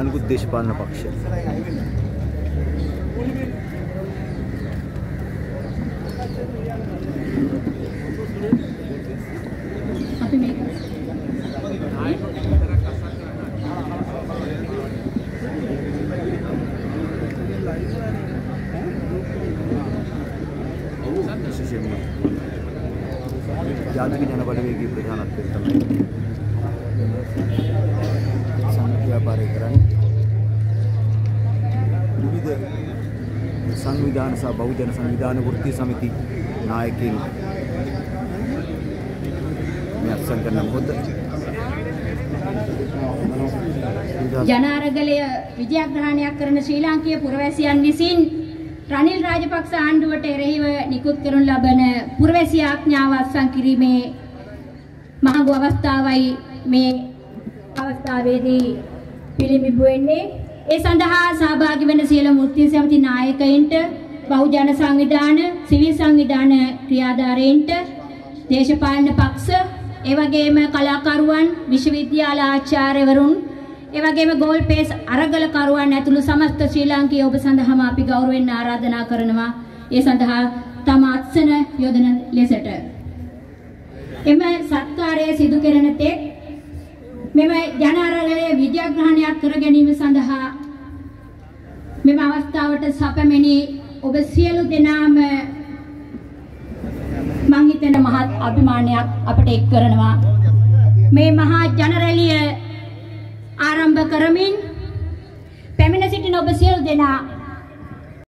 අනිකුත් දේශපාලන පක්ෂ. අපි මේක විශේෂයෙන්ම ජාතික ජන බලවේගයේ ප්‍රධානත්වයෙන් තමයි සංව්‍යාපාරය කරන්නේ. විවිධ සංවිධාන සහ බහුජන සංවිධාන වෘත්තීය සමිති නායකයින් මේ අත්සන් කරන මොහොත ජනාරගලය විජයග්‍රහණයක් කරන ශ්‍රී ලාංකීය පුරවැසියන් විසින් රනිල් රාජපක්ෂ ආණ්ඩුවට එරෙහිව නිකුත් කරනු ලබන පුරවැසි ආඥාව අත්සන් කිරීමේ මහඟු අවස්ථාවයි මේ අවස්ථාවේදී පිළිඹු වෙන්නේ. ඒ සඳහා සහභාගී වන සියලු මූර්ති සමිති නායකයින්ට බහුජන සංවිධාන සිවිල් සංවිධාන ක්‍රියාධාරීන්ට දේශපාලන පක්ෂ ඒ වගේම කලාකරුවන් විශ්වවිද්‍යාල ආචාර්යවරුන් ඒ වගේම ගෝල් පේස් අරගලකරුවන් ඇතුළු සමස්ත ශ්‍රී ලාංකීය ඔබ සඳහාම අපි ගෞරවයෙන් ආරාධනා කරනවා. ඒ සඳහා තම අත්සන යොදන ලෙසට. එම සත්කාරය සිදු කෙරෙන තෙක් මෙම ජනාරාලයේ මෙම අවස්ථාවට සැපමෙනි ඔබ සියලු දෙනාම මං හිතන මහත් අභිමානයක් අපට එක් කරනවා. මේ මහා ජනරැලිය ආරම්භ කරමින් පැමිණ සිටින ඔබ සියලු දෙනා